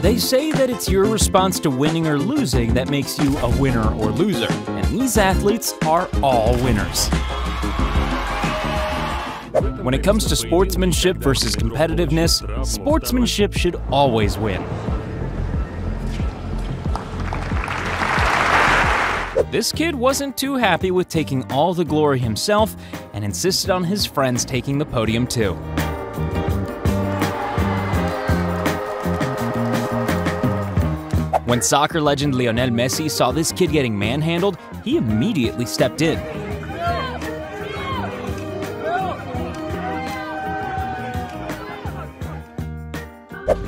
They say that it's your response to winning or losing that makes you a winner or loser, and these athletes are all winners. When it comes to sportsmanship versus competitiveness, sportsmanship should always win. This kid wasn't too happy with taking all the glory himself and insisted on his friends taking the podium too. When soccer legend Lionel Messi saw this kid getting manhandled, he immediately stepped in.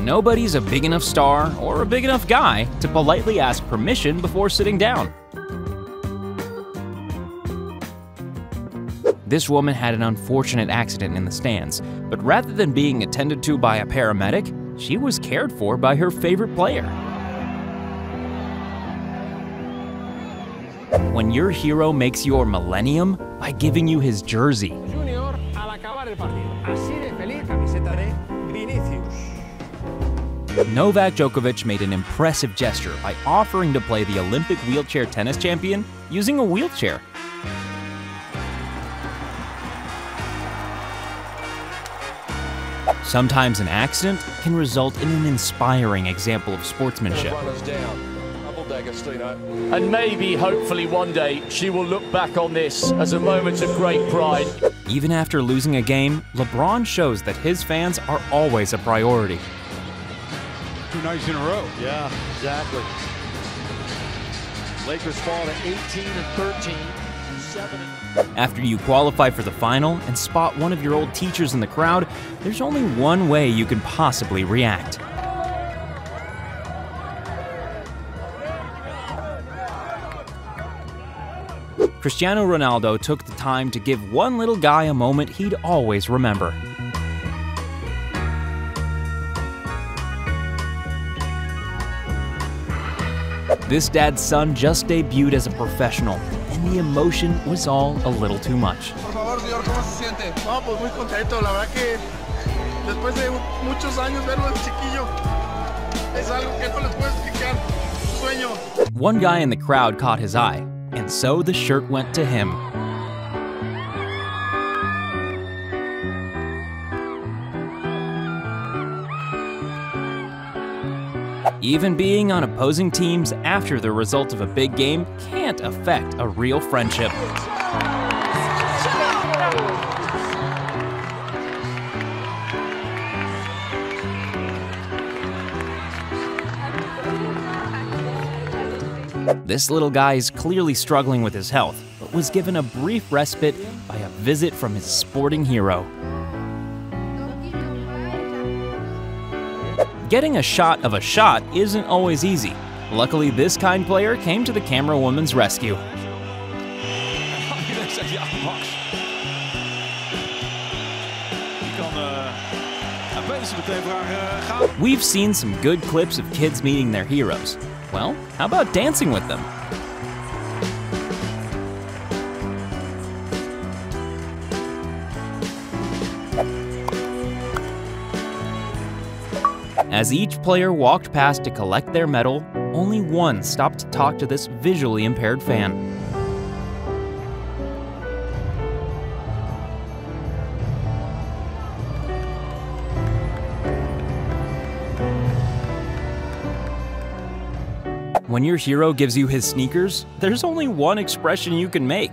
Nobody's a big enough star or a big enough guy to politely ask permission before sitting down. This woman had an unfortunate accident in the stands, but rather than being attended to by a paramedic, she was cared for by her favorite player. When your hero makes your millennium by giving you his jersey. Novak Djokovic made an impressive gesture by offering to play the Olympic wheelchair tennis champion using a wheelchair. Sometimes an accident can result in an inspiring example of sportsmanship. And maybe, hopefully, one day she will look back on this as a moment of great pride. Even after losing a game, LeBron shows that his fans are always a priority. Two nights in a row. Yeah, exactly. Lakers fall to 18 and 13. Seven After you qualify for the final and spot one of your old teachers in the crowd, there's only one way you can possibly react. Cristiano Ronaldo took the time to give one little guy a moment he'd always remember. This dad's son just debuted as a professional, and the emotion was all a little too much. Por favor, señor, ¿cómo se siente? No, pues muy contento. La verdad que después de muchos años verlo de chiquillo es algo que no les puedo explicar. Sueño. One guy in the crowd caught his eye, and so the shirt went to him. Even being on opposing teams after the result of a big game can't affect a real friendship. This little guy is clearly struggling with his health, but was given a brief respite by a visit from his sporting hero. Getting a shot of a shot isn't always easy. Luckily, this kind player came to the camera woman's rescue. We've seen some good clips of kids meeting their heroes. Well, how about dancing with them? As each player walked past to collect their medal, only one stopped to talk to this visually impaired fan. When your hero gives you his sneakers, there's only one expression you can make.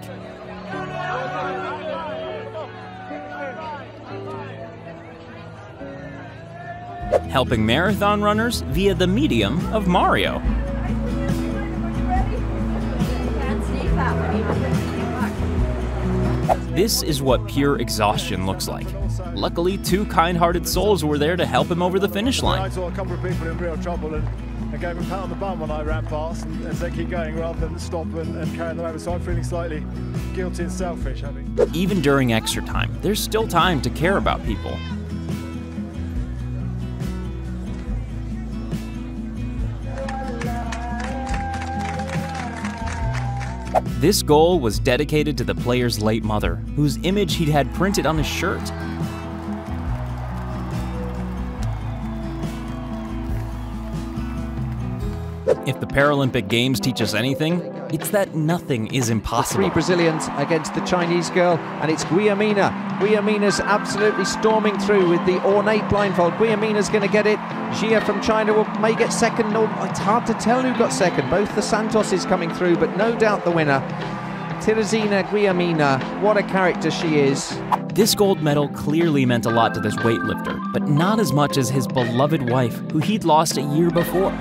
Helping marathon runners via the medium of Mario. This is what pure exhaustion looks like. Luckily, two kind hearted souls were there to help him over the finish line. I and, gave them a pat on the bum when I ran past and, and said keep going rather than stop and, and carry them over. So I'm feeling slightly guilty and selfish having. Even during extra time, there's still time to care about people. This goal was dedicated to the player's late mother, whose image he'd had printed on his shirt. If the Paralympic Games teach us anything, it's that nothing is impossible. Three Brazilians against the Chinese girl, and it's Guilhermina. Guilhermina's absolutely storming through with the ornate blindfold. Guilhermina's going to get it. Xia from China will, may get second. No, it's hard to tell who got second. Both the Santos is coming through, but no doubt the winner. Terezinha Guilhermina, what a character she is. This gold medal clearly meant a lot to this weightlifter, but not as much as his beloved wife, who he'd lost a year before.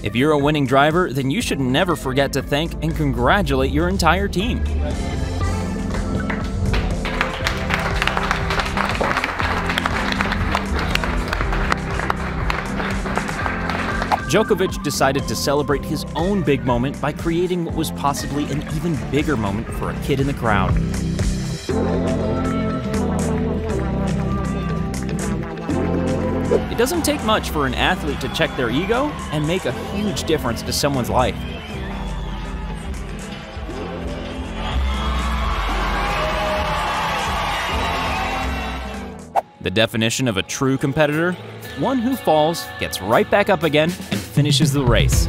If you're a winning driver, then you should never forget to thank and congratulate your entire team. Djokovic decided to celebrate his own big moment by creating what was possibly an even bigger moment for a kid in the crowd. It doesn't take much for an athlete to check their ego and make a huge difference to someone's life. The definition of a true competitor one who falls, gets right back up again, and finishes the race.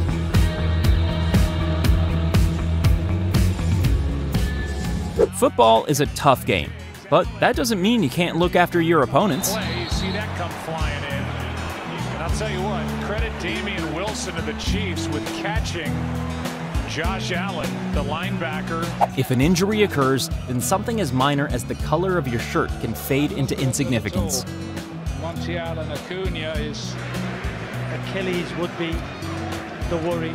Football is a tough game, but that doesn't mean you can't look after your opponents. Tell you what, credit Damien Wilson of the Chiefs with catching Josh Allen, the linebacker. If an injury occurs, then something as minor as the color of your shirt can fade into insignificance. Montiel and Acuna is Achilles would be the worry.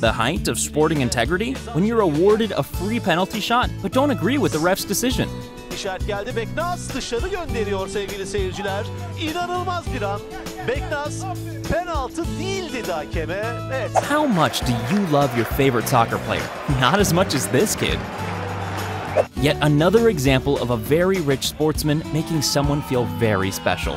The height of sporting integrity? When you're awarded a free penalty shot but don't agree with the ref's decision. İşaret geldi. Beknaz dışarı gönderiyor sevgili seyirciler. İnanılmaz bir an. Beknaz penaltı değil dedi hakeme. Evet. How much do you love your favorite soccer player? Not as much as this kid. Yet another example of a very rich sportsman making someone feel very special.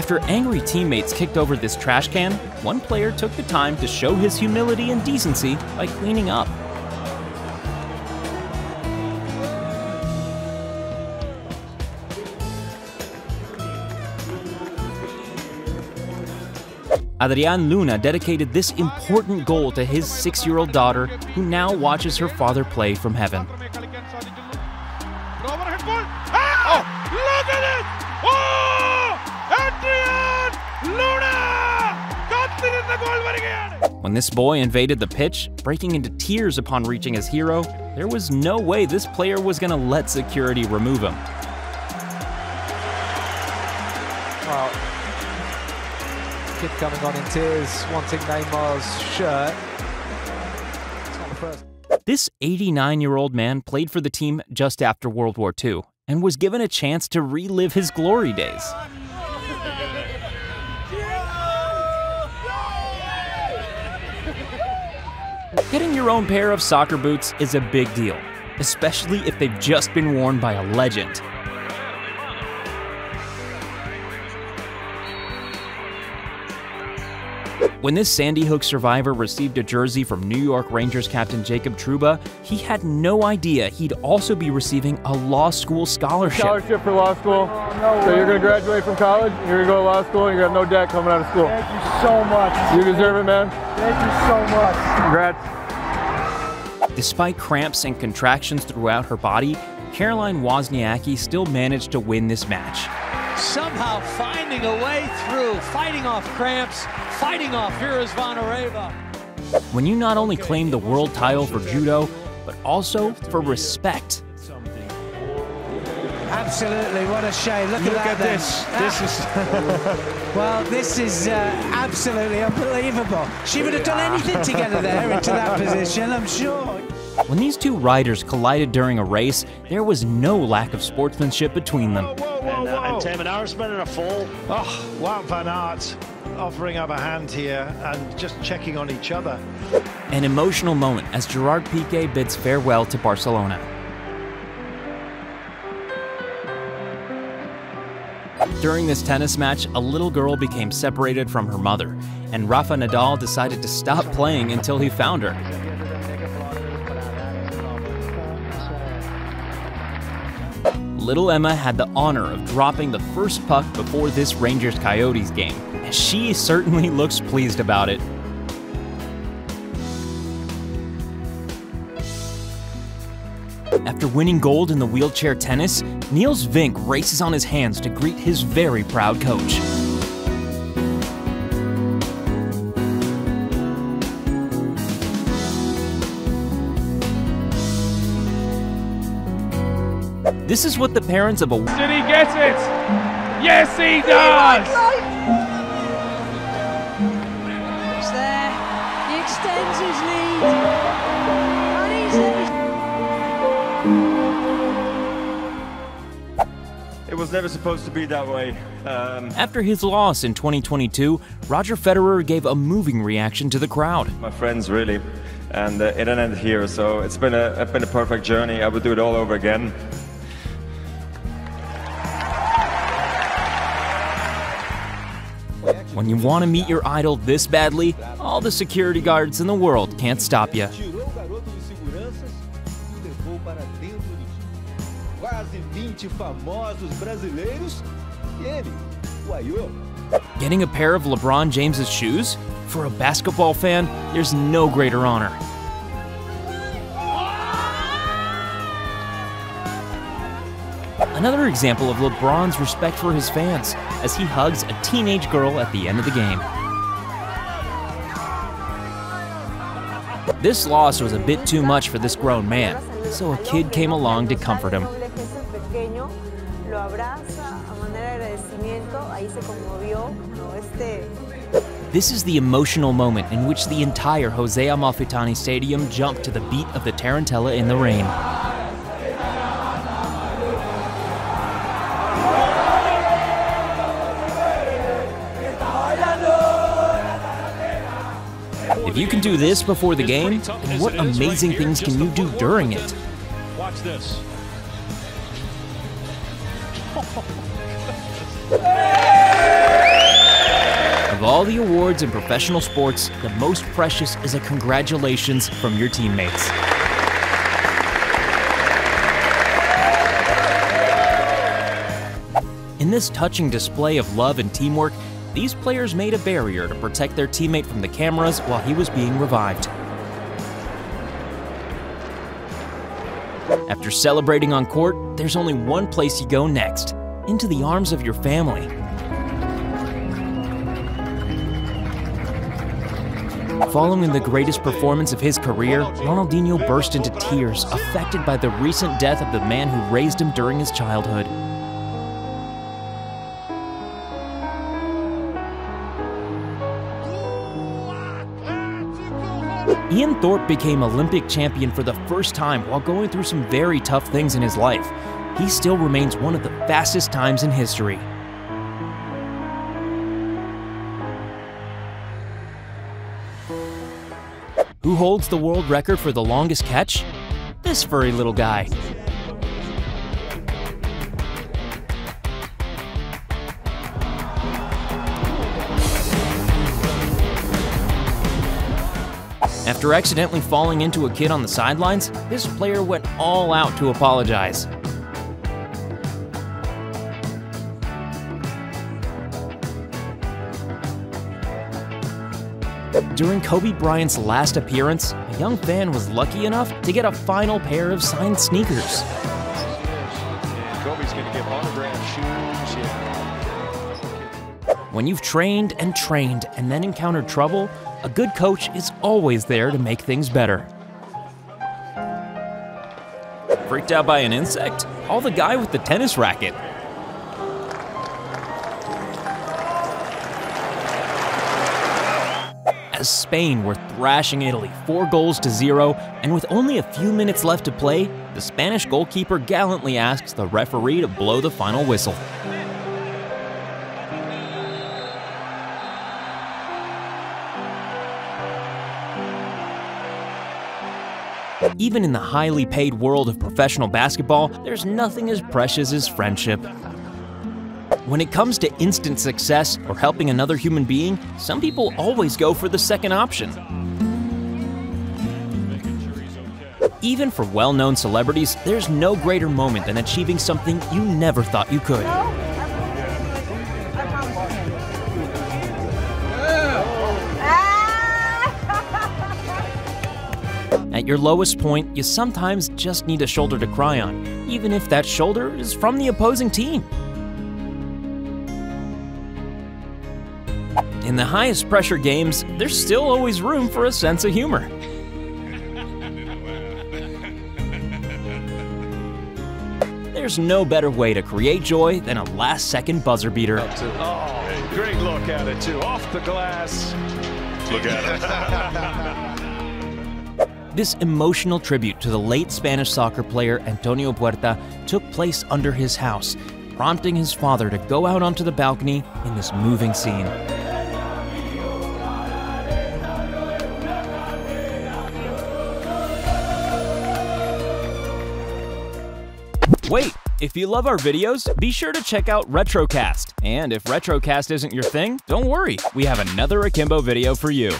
After angry teammates kicked over this trash can, one player took the time to show his humility and decency by cleaning up. Adrian Luna dedicated this important goal to his six year old daughter, who now watches her father play from heaven. When this boy invaded the pitch, breaking into tears upon reaching his hero, there was no way this player was going to let security remove him. Well, kid coming on in tears, wanting Neymar's shirt. It's not the first. This 89 year old man played for the team just after World War II and was given a chance to relive his glory days. Getting your own pair of soccer boots is a big deal, especially if they've just been worn by a legend. When this Sandy Hook survivor received a jersey from New York Rangers captain Jacob Trouba, he had no idea he'd also be receiving a law school scholarship. Scholarship for law school. so you're going to graduate from college, you're going to go to law school, and you have no debt coming out of school. Thank you so much. You deserve it, man. Thank you so much. Congrats. Despite cramps and contractions throughout her body, Caroline Wozniacki still managed to win this match. Somehow finding a way through, fighting off cramps, fighting off Vera Zvonareva. When you not only claim the world title for judo, but also for respect. Absolutely, what a shame. Look, Look at that. at this. This is. Well, this is uh, absolutely unbelievable. She would have done anything to get her there into that position, I'm sure. When these two riders collided during a race, there was no lack of sportsmanship between them. And, uh, and Tim and Arisman in a fall. Oh, Wout van Aert offering up a hand here and just checking on each other. An emotional moment as Gerard Piqué bids farewell to Barcelona. During this tennis match, a little girl became separated from her mother, and Rafa Nadal decided to stop playing until he found her. Little Emma had the honor of dropping the first puck before this Rangers Coyotes game, and she certainly looks pleased about it. After winning gold in the wheelchair tennis, Niels Vink races on his hands to greet his very proud coach. This is what the parents of a Did he get it? Yes, he does! It's there. He extends his lead. And he's It was never supposed to be that way. Um, After his loss in 2022, Roger Federer gave a moving reaction to the crowd. my friends, really, and uh, it ended here. So it's been a it's been a perfect journey. I would do it all over again. When you want to meet your idol this badly, all the security guards in the world can't stop you. Tirou o garoto dos seguranças levou para dentro do time. Quase 20 famosos brasileiros ele, o Ayô. Getting a pair of LeBron James's shoes? For a basketball fan, there's no greater honor. Another example of LeBron's respect for his fans as he hugs a teenage girl at the end of the game. This loss was a bit too much for this grown man, so a kid came along to comfort him. This is the emotional moment in which the entire Jose Amalfitani Stadium jumped to the beat of the Tarantella in the rain. If you can do this before the game, then what amazing things can you do during it? Watch this. Of all the awards in professional sports, the most precious is a congratulations from your teammates. In this touching display of love and teamwork, these players made a barrier to protect their teammate from the cameras while he was being revived. After celebrating on court, there's only one place you go next into the arms of your family. Following the greatest performance of his career, Ronaldinho burst into tears, affected by the recent death of the man who raised him during his childhood. Ian Thorpe became Olympic champion for the first time while going through some very tough things in his life. He still remains one of the fastest times in history. Who holds the world record for the longest catch? This furry little guy. After accidentally falling into a kid on the sidelines, this player went all out to apologize. During Kobe Bryant's last appearance, a young fan was lucky enough to get a final pair of signed sneakers. Kobe's going to give autographed shoes. Yeah. When you've trained and trained and then encountered trouble, a good coach is always there to make things better. Freaked out by an insect? All the guy with the tennis racket. As Spain were thrashing Italy four goals to zero, and with only a few minutes left to play, the Spanish goalkeeper gallantly asks the referee to blow the final whistle. Even in the highly paid world of professional basketball, there's nothing as precious as friendship. When it comes to instant success or helping another human being, some people always go for the second option. Even for well known celebrities, there's no greater moment than achieving something you never thought you could. At your lowest point, you sometimes just need a shoulder to cry on, even if that shoulder is from the opposing team. In the highest pressure games, there's still always room for a sense of humor. There's no better way to create joy than a last second buzzer beater. Oh, great look at it, too. Off the glass. Look at it. This emotional tribute to the late Spanish soccer player Antonio Puerta took place under his house, prompting his father to go out onto the balcony in this moving scene. Wait, if you love our videos, be sure to check out Retrocast. And if Retrocast isn't your thing, don't worry, we have another Akimbo video for you.